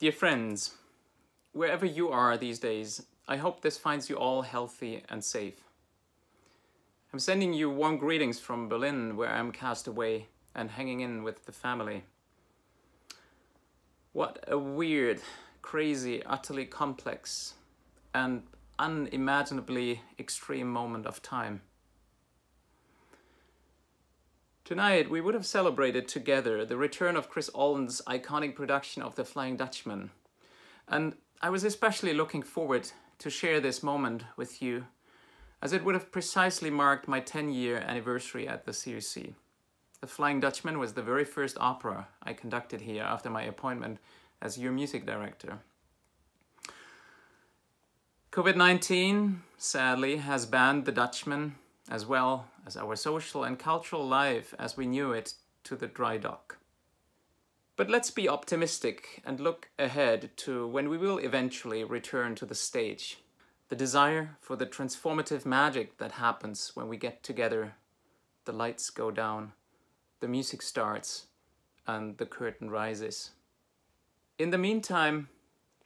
Dear friends, wherever you are these days, I hope this finds you all healthy and safe. I'm sending you warm greetings from Berlin, where I'm cast away and hanging in with the family. What a weird, crazy, utterly complex, and unimaginably extreme moment of time. Tonight, we would have celebrated together the return of Chris Alden's iconic production of The Flying Dutchman. And I was especially looking forward to share this moment with you, as it would have precisely marked my 10 year anniversary at the COC. The Flying Dutchman was the very first opera I conducted here after my appointment as your music director. COVID 19, sadly, has banned the Dutchman as well as our social and cultural life as we knew it to the dry dock. But let's be optimistic and look ahead to when we will eventually return to the stage. The desire for the transformative magic that happens when we get together, the lights go down, the music starts, and the curtain rises. In the meantime,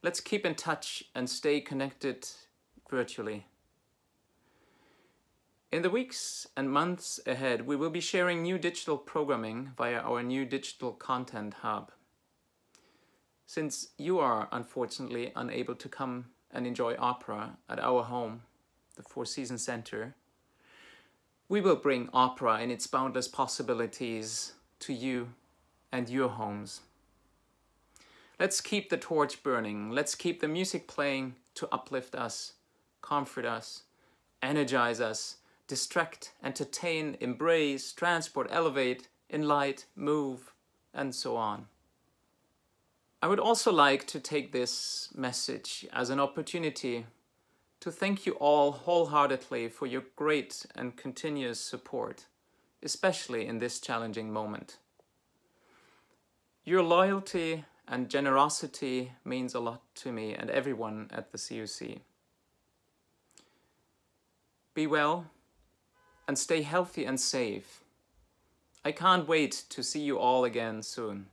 let's keep in touch and stay connected virtually. In the weeks and months ahead, we will be sharing new digital programming via our new digital content hub. Since you are unfortunately unable to come and enjoy opera at our home, the Four Seasons Center, we will bring opera in its boundless possibilities to you and your homes. Let's keep the torch burning. Let's keep the music playing to uplift us, comfort us, energize us, distract, entertain, embrace, transport, elevate, enlight, move, and so on. I would also like to take this message as an opportunity to thank you all wholeheartedly for your great and continuous support, especially in this challenging moment. Your loyalty and generosity means a lot to me and everyone at the COC. Be well and stay healthy and safe. I can't wait to see you all again soon.